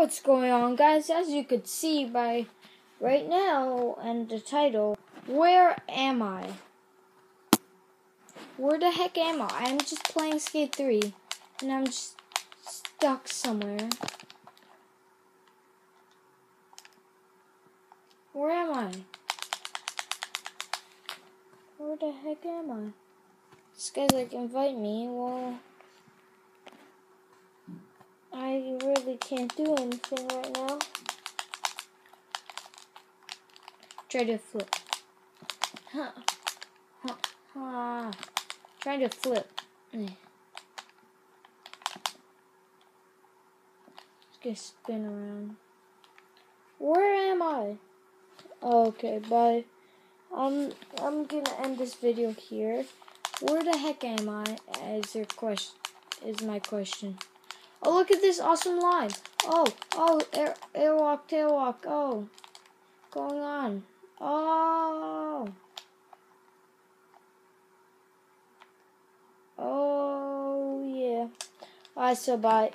What's going on, guys? As you could see by right now and the title, where am I? Where the heck am I? I'm just playing Skate 3, and I'm just stuck somewhere. Where am I? Where the heck am I? This guy's like, invite me. Well, I really can't do anything right now. Try to flip. Huh. Huh. Huh. Trying to flip. Eh. Just gonna spin around. Where am I? Okay, bye. Um, I'm gonna end this video here. Where the heck am I? Is your question? Is my question. Oh, look at this awesome line. Oh, oh, air, airwalk, tailwalk. Oh, going on. Oh. Oh, yeah. Alright, so bye.